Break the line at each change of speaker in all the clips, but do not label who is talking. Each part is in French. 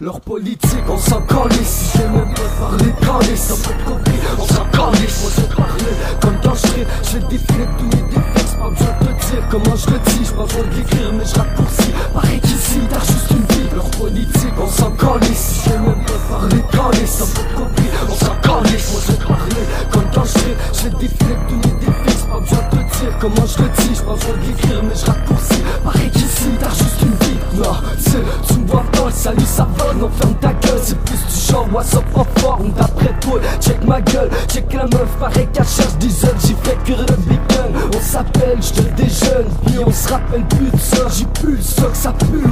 leur politique, on s'en calisse. J'ai même pas parlé calice, t'as pas compris, on s'en calisse. Moi je parlais comme dans je j'ai défilé tous mes défauts, c'est pas besoin de te dire comment je le dis. Pas besoin de l'écrire, mais je raccourcis. Pareil qu'ici, t'as juste une vie, leur politique, on s'en calisse. J'ai même pas parlé calice, t'as pas compris, on s'en calisse. Moi je parlais comme dans je j'ai défilé tous mes défauts, c'est pas besoin de te dire comment je le dis. Pas besoin de l'écrire, mais je raccourcis. Pareil qu'ici, t'as juste une vie. Non, tu, tu me vois pas, salut, ça non, ferme ta gueule. C'est plus du genre, what's up, en forme, d'après toi. Check ma gueule, check la meuf, pareil qu'elle cherche œufs, j'y fais cuire le bacon. On s'appelle, je te déjeune, puis on se rappelle plus de ça. J'y pue le que ça pue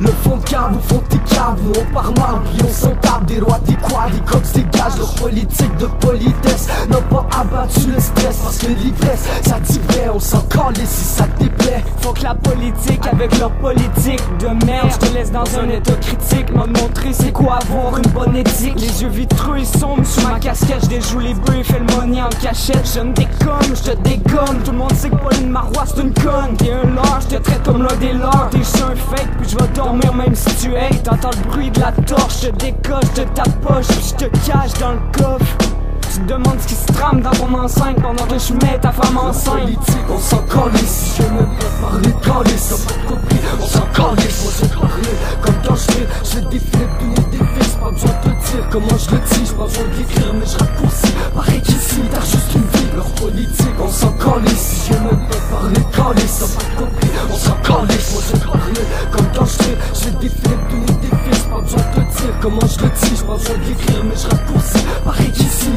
le fond de câble, au fond tes câbles, on part mal, puis on s'entarde des rois, des quoi, des cops dégagent leur politique de politesse. N'a pas abattu le stress, parce que l'ivresse, ça dit vrai, on s'en colle si ça te déplaît.
Faut que la politique avec leur politique de merde Je te laisse dans un état critique M'a montrer c'est quoi avoir une bonne éthique Les yeux vitreux sombres Sous ma casquette je déjoue les bœufs et fais le money en cachette. Je me décomme, je te dégomme Tout le monde sait que Pauline Marois c'est une conne. T'es un lard, je te traite comme l'un des lords T'es sur un fake puis je vais dormir même si tu es. T'entends le bruit de la torche, je te décoche de ta poche Je te cache dans le coffre. Tu te demandes ce qui se trame dans ton enceinte. Pendant que je mets ta femme enceinte.
Politique, on s'en calisse, je même pas parler calice, pas compris, on s'en calisse, moi j'ai parlé comment je besoin de l'écrire mais je raccourcis, pareil qu'ici t'as juste une vie, leur politique, on s'en calisse, je même pas parler calice, t'as pas compris, on s'en calisse, moi j'ai parlé comme quand je fais, je défilé tous mes défis, pas besoin de te dire comment je le dis, pas besoin de l'écrire mais je raccourcis, pareil qu'ici